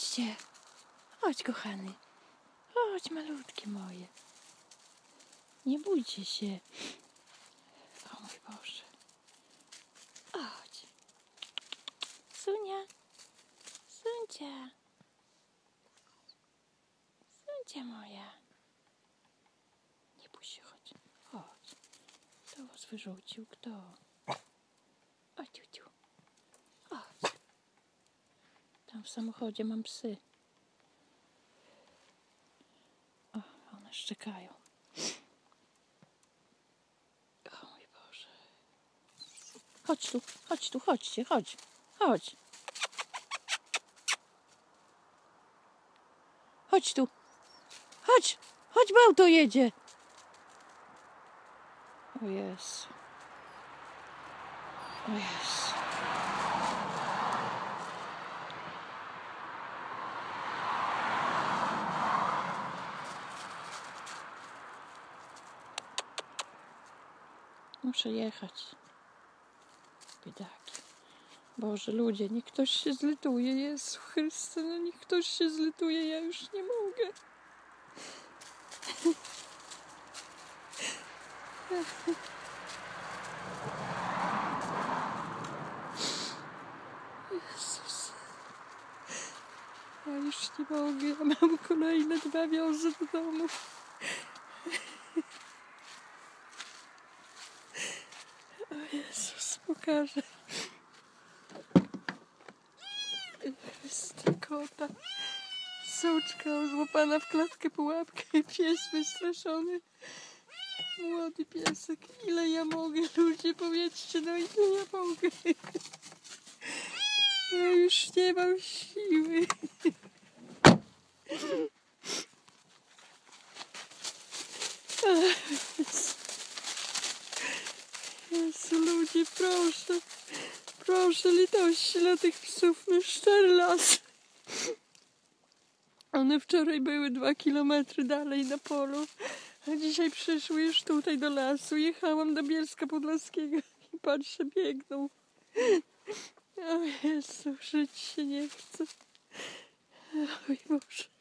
Chodźcie. Chodź, kochany. Chodź, malutkie moje. Nie bójcie się. O mój Boże. Chodź. Sunia. Suncia. Suncia moja. Nie bój się, chodź. Chodź. Kto was wyrzucił? Kto? O, ciu, ciu. Chodź. W samochodzie mam psy. O, one szczekają. O mój Boże. Chodź tu, chodź tu, chodźcie, chodź. Chodź. Chodź tu. Chodź, chodź, bo auto jedzie. O Jezu. O. Muszę jechać. Biedaki. Boże, ludzie, niech ktoś się zlituje. Jezu Chryste, no niech ktoś się zlituje. Ja już nie mogę. Jezus. Ja już nie mogę. Ja mam kolejne dwa wiozy do domu. Jezus, pokażę. Strykota. Suczka złapana w klatkę pułapkę. Pies wystraszony. Młody piesek. Ile ja mogę, ludzie, powiedzcie, no ile ja mogę. Ja już nie mam siły. Jezu, ludzie, proszę. Proszę, litości dla tych psów. No las. One wczoraj były dwa kilometry dalej na polu, a dzisiaj przyszły już tutaj do lasu. Jechałam do Bielska Podlaskiego i patrzę, biegną. O Jezu, żyć się nie chce. Oj Boże.